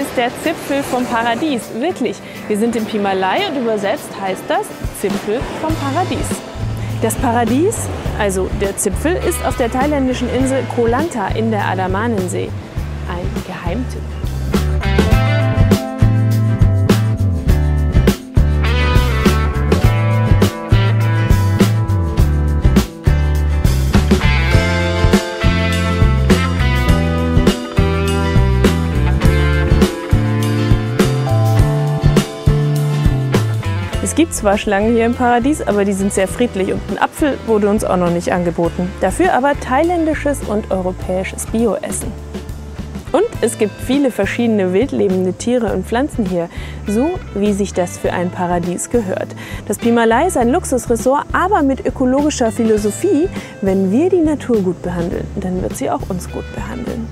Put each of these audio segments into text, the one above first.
ist der Zipfel vom Paradies. Wirklich. Wir sind im Pimalai und übersetzt heißt das Zipfel vom Paradies. Das Paradies, also der Zipfel, ist auf der thailändischen Insel Koh Lanta in der Andamanensee. Ein Geheimtipp. Gibt zwar Schlangen hier im Paradies, aber die sind sehr friedlich und ein Apfel wurde uns auch noch nicht angeboten. Dafür aber thailändisches und europäisches Bioessen. Und es gibt viele verschiedene wildlebende Tiere und Pflanzen hier, so wie sich das für ein Paradies gehört. Das Pimalai ist ein Luxusressort, aber mit ökologischer Philosophie. Wenn wir die Natur gut behandeln, dann wird sie auch uns gut behandeln.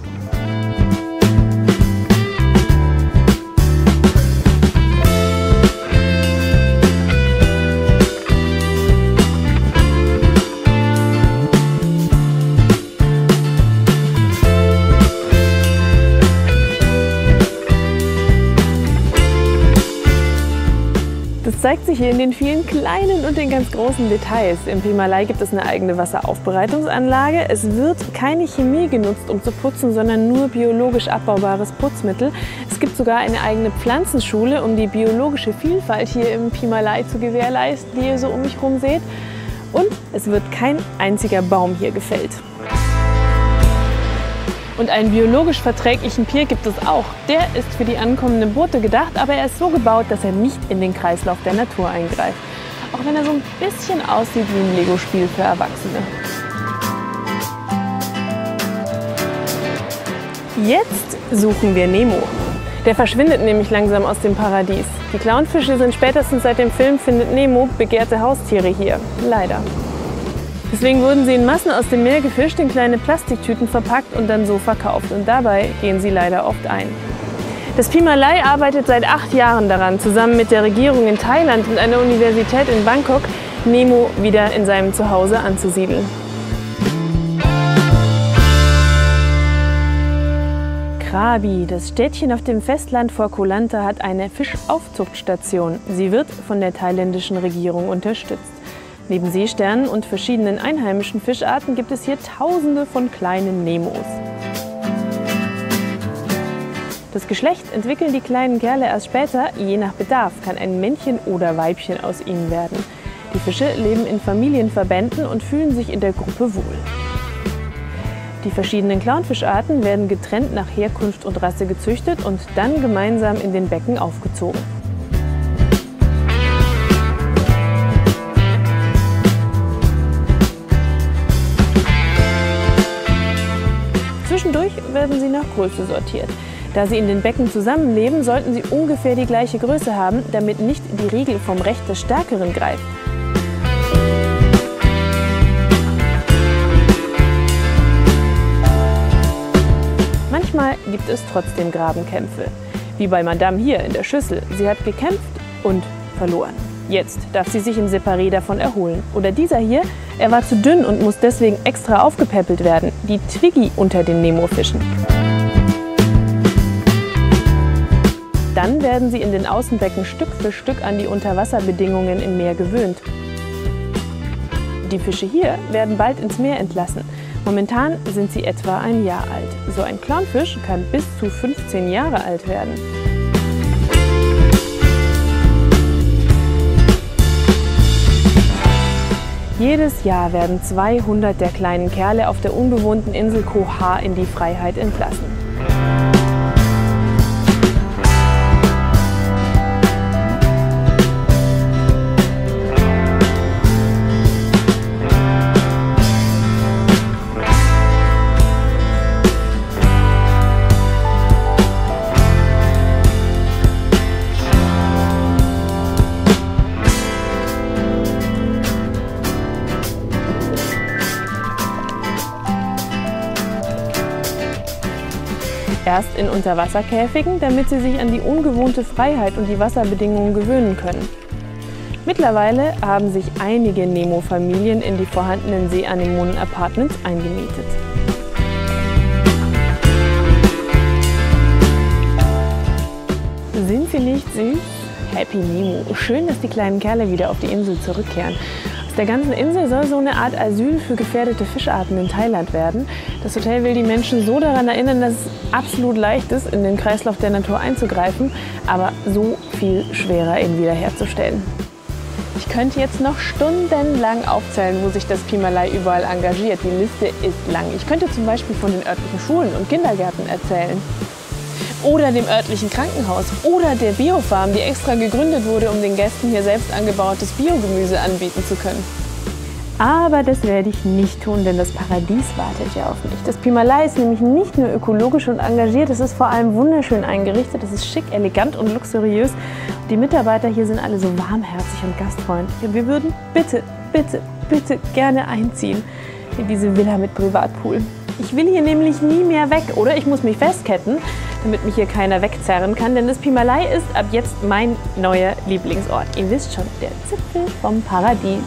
Das zeigt sich hier in den vielen kleinen und den ganz großen Details. Im Himalaya gibt es eine eigene Wasseraufbereitungsanlage. Es wird keine Chemie genutzt, um zu putzen, sondern nur biologisch abbaubares Putzmittel. Es gibt sogar eine eigene Pflanzenschule, um die biologische Vielfalt hier im Himalaya zu gewährleisten, die ihr so um mich herum seht. Und es wird kein einziger Baum hier gefällt. Und einen biologisch verträglichen Pier gibt es auch. Der ist für die ankommenden Boote gedacht, aber er ist so gebaut, dass er nicht in den Kreislauf der Natur eingreift. Auch wenn er so ein bisschen aussieht wie ein Lego-Spiel für Erwachsene. Jetzt suchen wir Nemo. Der verschwindet nämlich langsam aus dem Paradies. Die Clownfische sind spätestens seit dem Film Findet Nemo begehrte Haustiere hier. Leider. Deswegen wurden sie in Massen aus dem Meer gefischt, in kleine Plastiktüten verpackt und dann so verkauft. Und dabei gehen sie leider oft ein. Das Pimalai arbeitet seit acht Jahren daran, zusammen mit der Regierung in Thailand und einer Universität in Bangkok, Nemo wieder in seinem Zuhause anzusiedeln. Krabi, das Städtchen auf dem Festland vor Koh Lanta, hat eine Fischaufzuchtstation. Sie wird von der thailändischen Regierung unterstützt. Neben Seesternen und verschiedenen einheimischen Fischarten gibt es hier tausende von kleinen Nemos. Das Geschlecht entwickeln die kleinen Kerle erst später, je nach Bedarf kann ein Männchen oder Weibchen aus ihnen werden. Die Fische leben in Familienverbänden und fühlen sich in der Gruppe wohl. Die verschiedenen Clownfischarten werden getrennt nach Herkunft und Rasse gezüchtet und dann gemeinsam in den Becken aufgezogen. Zwischendurch werden sie nach Größe sortiert. Da sie in den Becken zusammenleben, sollten sie ungefähr die gleiche Größe haben, damit nicht die Regel vom Recht des Stärkeren greift. Manchmal gibt es trotzdem Grabenkämpfe. Wie bei Madame hier in der Schüssel. Sie hat gekämpft und verloren. Jetzt darf sie sich im Separé davon erholen. Oder dieser hier, er war zu dünn und muss deswegen extra aufgepäppelt werden. Die Twiggy unter den Nemo-Fischen. Dann werden sie in den Außenbecken Stück für Stück an die Unterwasserbedingungen im Meer gewöhnt. Die Fische hier werden bald ins Meer entlassen. Momentan sind sie etwa ein Jahr alt. So ein Clownfisch kann bis zu 15 Jahre alt werden. Jedes Jahr werden 200 der kleinen Kerle auf der unbewohnten Insel Koh Ha in die Freiheit entlassen. Erst in Unterwasserkäfigen, damit sie sich an die ungewohnte Freiheit und die Wasserbedingungen gewöhnen können. Mittlerweile haben sich einige Nemo-Familien in die vorhandenen Seeanemonen-Apartments eingemietet. Sind sie nicht süß? Happy Nemo. Schön, dass die kleinen Kerle wieder auf die Insel zurückkehren. Der ganzen Insel soll so eine Art Asyl für gefährdete Fischarten in Thailand werden. Das Hotel will die Menschen so daran erinnern, dass es absolut leicht ist, in den Kreislauf der Natur einzugreifen, aber so viel schwerer, ihn wiederherzustellen. Ich könnte jetzt noch stundenlang aufzählen, wo sich das Pimalei überall engagiert. Die Liste ist lang. Ich könnte zum Beispiel von den örtlichen Schulen und Kindergärten erzählen. Oder dem örtlichen Krankenhaus. Oder der Biofarm, die extra gegründet wurde, um den Gästen hier selbst angebautes Biogemüse anbieten zu können. Aber das werde ich nicht tun, denn das Paradies wartet ja auf mich. Das Pimalai ist nämlich nicht nur ökologisch und engagiert, es ist vor allem wunderschön eingerichtet, es ist schick, elegant und luxuriös. Die Mitarbeiter hier sind alle so warmherzig und gastfreundlich. Und wir würden bitte, bitte, bitte gerne einziehen in diese Villa mit Privatpool. Ich will hier nämlich nie mehr weg, oder ich muss mich festketten, damit mich hier keiner wegzerren kann, denn das Pimalai ist ab jetzt mein neuer Lieblingsort. Ihr wisst schon, der Zipfel vom Paradies.